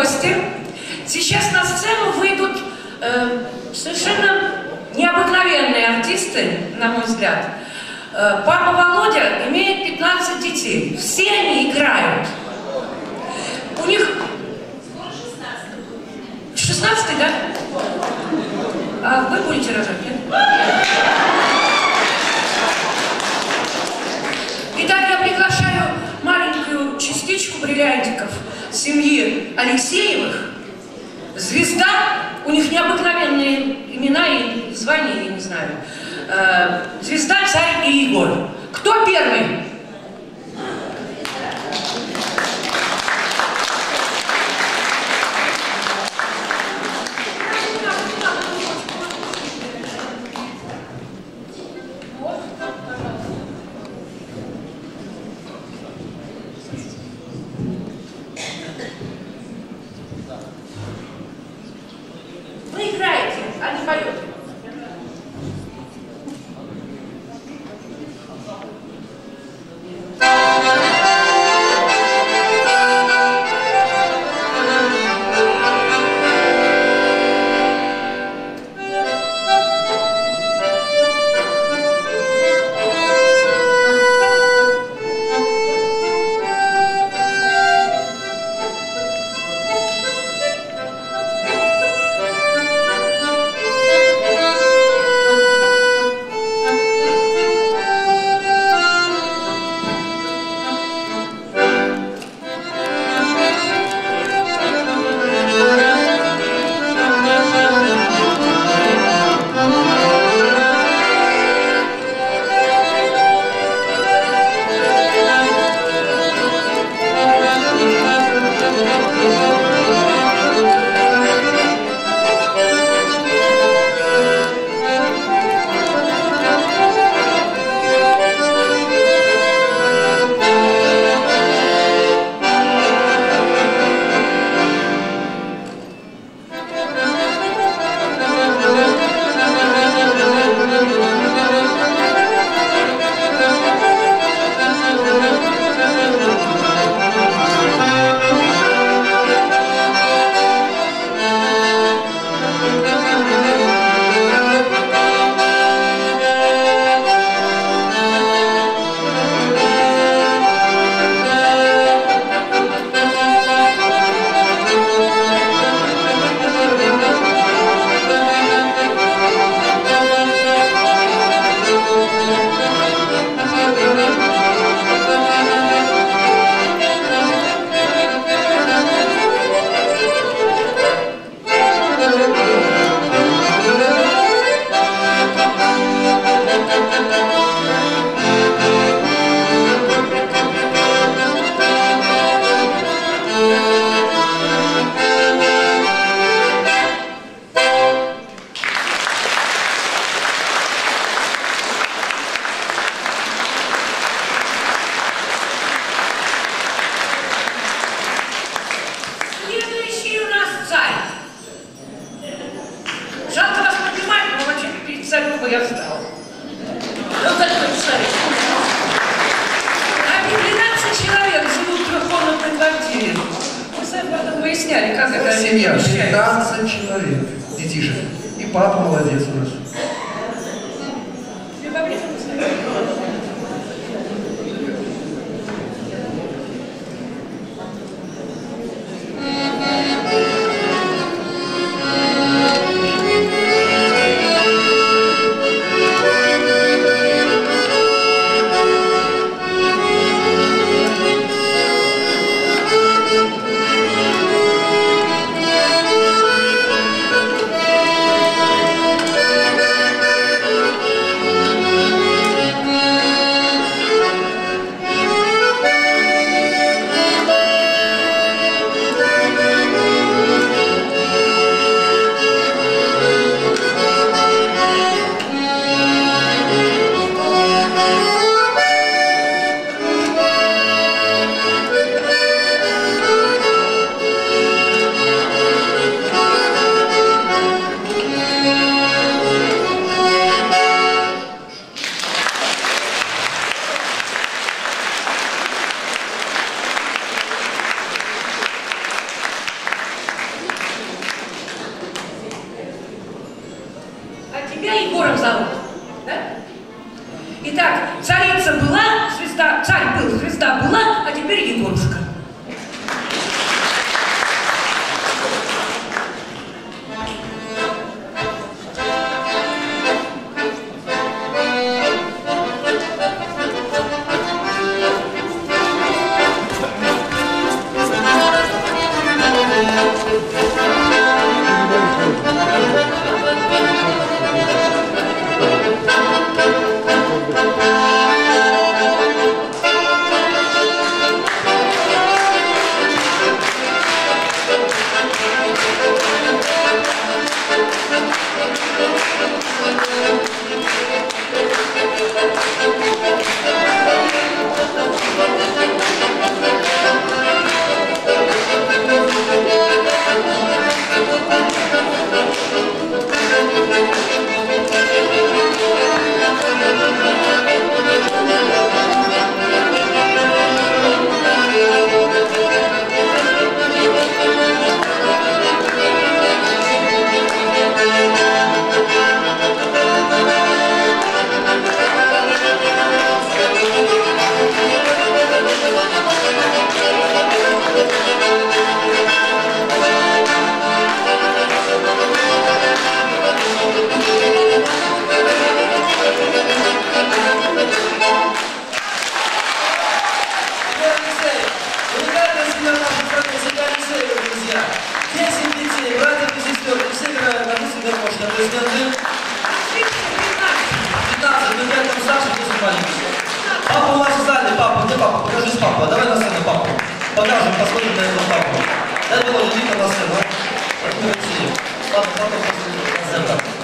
гости. Сейчас на сцену выйдут э, совершенно необыкновенные артисты, на мой взгляд. Э, папа Володя имеет 15 детей. Все они играют. У них... 16 да? А вы будете рожать, нет? Итак, я приглашаю маленькую частичку бриллиантиков семьи Алексеевых. Звезда, у них необыкновенные имена и звания, я не знаю. Э, звезда, царь и Егор. Кто первый? Вы играете, а не поете. Я встал. Ну, такой царь. Они 12 человек живут в трехкомнатной квартире. Мы с вами потом выясняли, как это Семья, помещаются. 15 человек, детишек. И папа молодец у нас. Тебя Егором зовут. Да? Итак, царица была, звезда, царь был, звезда была, а теперь Егорушка. подходит на эту папу. Я думаю, Лика Баскова, партнер России, папа, папа, концерта.